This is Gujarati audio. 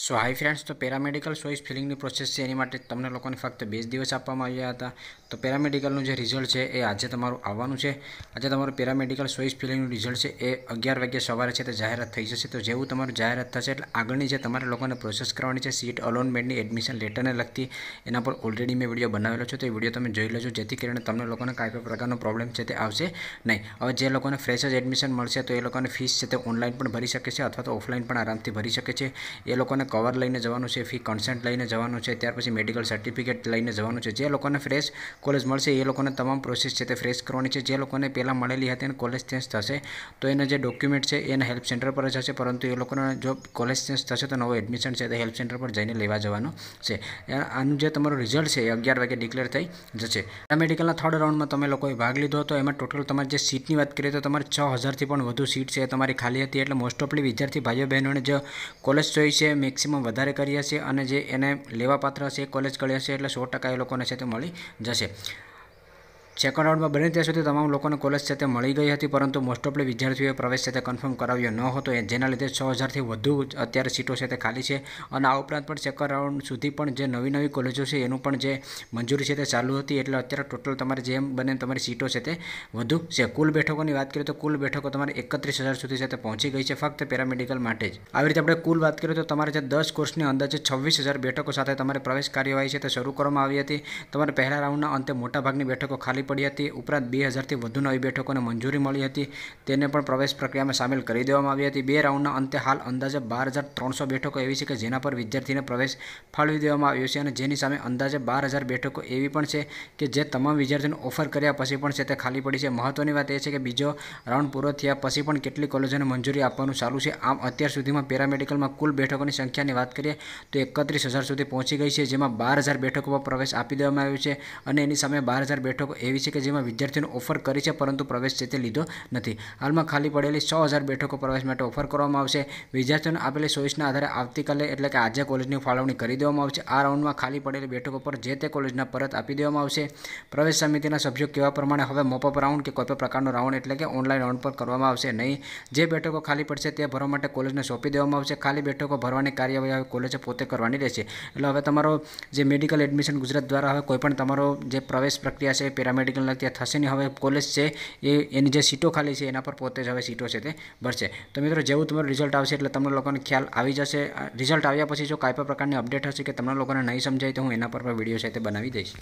સો હાઈ ફ્રેન્ડ્સ તો પેરામેડિકલ ચોઈસ ફિલિંગની પ્રોસેસ છે, એની માટે તમને લોકોને ફક્ત બે દિવસ આપવામાં આવ્યા હતા. તો પેરામેડિકલનું જે રિઝલ્ટ છે, એ આજે તમારું આવવાનું છે. આજે તમારું પેરામેડિકલ ચોઈસ ફિલિંગનું રિઝલ્ટ છે, એ અગિયાર વાગ્યે સવારે છે તે જાહેરાત થઈ જશે. તો જેવું તમારું જાહેરાત થશે, એટલે આગળની જે તમારે લોકોને પ્રોસેસ કરવાની છે, સીટ અલોનમેન્ટની એડમિશન લેટરને લગતી, એના પર ઓલરેડી મેં વીડિયો બનાવેલો છે. તો એ વીડિયો તમે જોઈ લેજો, જેથી કરીને તમને લોકોને કાંઈ પણ પ્રકારનો પ્રોબ્લેમ છે તે આવશે નહીં. હવે જે લોકોને ફ્રેશ જ એડમિશન મળશે, તો એ લોકોને ફીસ છે તે ઓનલાઈન પણ ભરી શકે છે, અથવા તો ઓફલાઈન પણ આરામથી ભરી શકે છે. એ લોકોને કવર લઈને જવાનું છે ફી કન્સેન્ટ લઈને જવાનું છે, ત્યાર પછી મેડિકલ સર્ટિફિકેટ લઈને જવાનું છે. જે લોકોને ફ્રેશ કોલેજ મળશે, એ લોકોને તમામ પ્રોસેસ છે તે ફ્રેશ કરવાની છે. જે લોકોને પહેલાં મળેલી હતી અને કોલેજ ચેન્જ થશે. તો એના જે ડોક્યુમેન્ટ છે, એના હેલ્પ સેન્ટર પર જ હશે, પરંતુ એ લોકોને જો કોલેજ ચેન્જ થશે તો નવો એડમિશન છે, તે હેલ્પ સેન્ટર પર જઈને લેવા જવાનું છે. આનું જે તમારું રિઝલ્ટ છે એ અગિયાર વાગે ડિક્લેર થઈ જશે. આ મેડિકલના થર્ડ રાઉન્ડમાં તમે લોકોએ ભાગ લીધો હતો, એમાં ટોટલ તમારી જે સીટની વાત કરીએ તો તમારે છ હજારથી પણ વધુ સીટ છે તમારી ખાલી હતી. એટલે મોસ્ટ ઓફલી વિદ્યાર્થી ભાઈઓ બહેનોને જે કોલેજ ચોઈસ છે મેક્સિમમ વધારે કરી હશે અને જે એને લેવાપાત્ર હશે કોલેજ કરી હશે એટલે સો ટકા એ લોકોને છે તે મળી જશે. સેકન્ડ રાઉન્ડમાં બને ત્યાં સુધી તમામ લોકોને કોલેજ છે તે મળી ગઈ હતી, પરંતુ મોસ્ટ ઓફલી વિદ્યાર્થીઓએ પ્રવેશ છે તે કન્ફર્મ કરાવ્યો ન હતો. જેના લીધે છ હજારથી વધુ અત્યારે સીટો છે તે ખાલી છે. અને આ ઉપરાંત પણ સેકન્ડ રાઉન્ડ સુધી પણ જે નવી નવી કોલેજો છે એનું પણ જે મંજૂરી છે તે ચાલુ હતી, એટલે અત્યારે ટોટલ તમારે જેમ બને તમારી સીટો છે તે વધુ છે. કુલ બેઠકોની વાત કરીએ તો કુલ બેઠકો તમારે એકત્રીસ હજાર સુધી છે તે પહોંચી ગઈ છે ફક્ત પેરામેડિકલ માટે જ. આવી રીતે આપણે કુલ વાત કરીએ તો તમારે જે દસ કોર્સની અંદાજે છવ્વીસ હજાર બેઠકો સાથે તમારે પ્રવેશ કાર્યવાહી છે તે શરૂ કરવામાં આવી હતી. તમારે પહેલા રાઉન્ડના અંતે મોટાભાગની બેઠકો ખાલી પડી હતી. ઉપરાંત બે હજારથી વધુ નવી બેઠકોને મંજૂરી મળી હતી. તેને પણ પ્રવેશ પ્રક્રિયામાં સામેલ કરી દેવામાં આવી હતી. બે રાઉન્ડના અંતે હાલ અંદાજે બાર હજાર ત્રણસો બેઠકો એવી છે કે જેના પર વિદ્યાર્થીને પ્રવેશ ફાળવી દેવામાં આવ્યો છે અને જેની સામે અંદાજે બાર હજાર બેઠકો એવી પણ છે કે જે તમામ વિદ્યાર્થીઓને ઓફર કર્યા પછી પણ છે તે ખાલી પડી છે. મહત્વની વાત એ છે કે બીજો રાઉન્ડ પૂરો થયા પછી પણ કેટલી કોલેજોને મંજૂરી આપવાનું ચાલુ છે. આમ અત્યાર સુધીમાં પેરામેડિકલમાં કુલ બેઠકોની સંખ્યાની વાત કરીએ તો એકત્રીસ હજાર સુધી પહોંચી ગઈ છે, જેમાં બાર હજાર બેઠકો પર પ્રવેશ આપી દેવામાં આવ્યો છે અને એની સામે બાર હજાર બેઠકો એવી છે કે જેમાં વિદ્યાર્થીઓને ઓફર કરી છે, પરંતુ પ્રવેશ છે તે લીધો નથી. હાલમાં ખાલી પડેલી સો હજાર બેઠકો પ્રવેશ માટે ઓફર કરવામાં આવશે. વિદ્યાર્થીઓને આપેલી ચોઈસના આધારે આવતીકાલે એટલે કે આજે કોલેજની ફાળવણી કરી દેવામાં આવશે. આ રાઉન્ડમાં ખાલી પડેલી બેઠકો પર જે તે કોલેજના પરત આપી દેવામાં આવશે. પ્રવેશ સમિતિના સભ્યો કેવા પ્રમાણે હવે મોપઅપ રાઉન્ડ કે કોઈપણ પ્રકારનો રાઉન્ડ એટલે કે ઓનલાઈન રાઉન્ડ પર કરવામાં આવશે નહીં. જે બેઠકો ખાલી પડશે તે ભરવા માટે કોલેજને સોંપી દેવામાં આવશે. ખાલી બેઠકો ભરવાની કાર્યવાહી હવે કોલેજે પોતે કરવાની રહેશે. એટલે હવે તમારો જે મેડિકલ એડમિશન ગુજરાત દ્વારા હવે કોઈપણ તમારો જે પ્રવેશ પ્રક્રિયા છે પેરામેડિકલ લગતી થશે નહીં. હવે કોલેજ છે, એ એની જે સીટો ખાલી છે, એના પર પોતે જ હવે સીટો છે તે ભરશે. તો મિત્રો, જેવું તમારું રિઝલ્ટ આવશે એટલે તમને લોકોને ખ્યાલ આવી જશે. રિઝલ્ટ આવ્યા પછી જો કાંઈ પણ પ્રકારની અપડેટ હશે કે તમને લોકોને નહીં સમજાય, તો હું એના પર પણ વીડિયો છે તે બનાવી દઈશ.